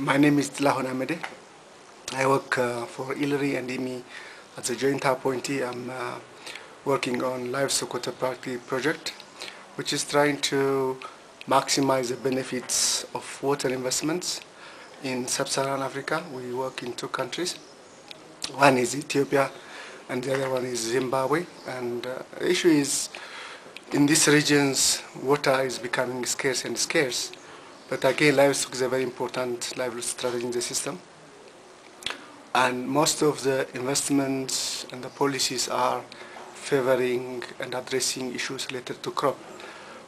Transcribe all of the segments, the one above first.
My name is Tilahun Amede. I work uh, for ILRI and IWMI as a joint appointee. I'm uh, working on livestock water productivity project, which is trying to maximize the benefits of water investments in sub-Saharan Africa. We work in two countries. One is Ethiopia and the other one is Zimbabwe. And uh, the issue is in these regions, water is becoming scarce and scarce. But again, livestock is a very important livelihood strategy in the system. And most of the investments and the policies are favoring and addressing issues related to crop,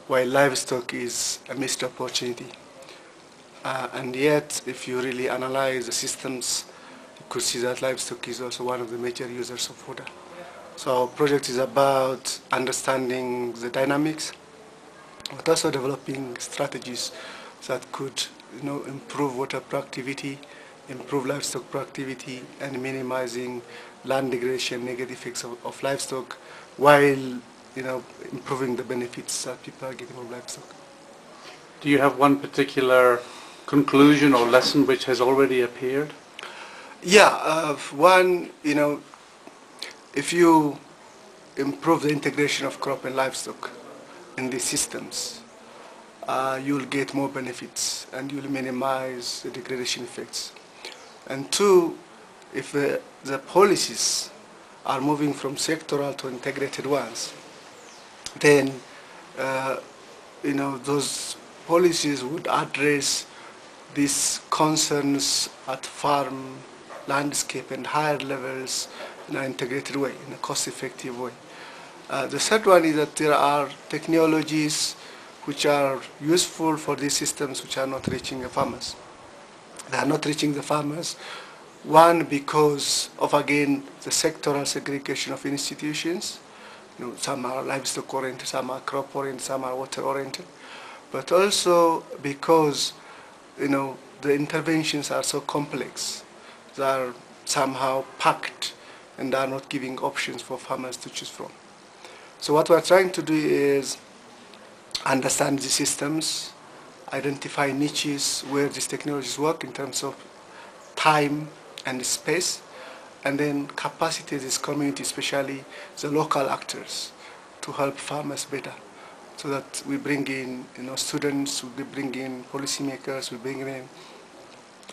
while livestock is a missed opportunity. Uh, and yet, if you really analyze the systems, you could see that livestock is also one of the major users of water. So our project is about understanding the dynamics, but also developing strategies that could you know, improve water productivity, improve livestock productivity, and minimizing land degradation, negative effects of, of livestock, while you know, improving the benefits that people are getting from livestock. Do you have one particular conclusion or lesson which has already appeared? Yeah, uh, one, you know, if you improve the integration of crop and livestock in these systems, uh, you'll get more benefits and you'll minimize the degradation effects. And two, if the, the policies are moving from sectoral to integrated ones, then uh, you know those policies would address these concerns at farm, landscape, and higher levels in an integrated way, in a cost-effective way. Uh, the third one is that there are technologies which are useful for these systems which are not reaching the farmers. They are not reaching the farmers, one because of again the sectoral segregation of institutions. You know, some are livestock oriented, some are crop oriented, some are water oriented, but also because you know the interventions are so complex, they are somehow packed and are not giving options for farmers to choose from. So what we're trying to do is understand the systems, identify niches where these technologies work in terms of time and space, and then capacitate this community, especially the local actors, to help farmers better. So that we bring in you know, students, we bring in policymakers, we bring in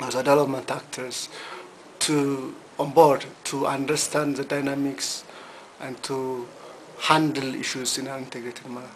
also development actors to on board to understand the dynamics and to handle issues in an integrated manner.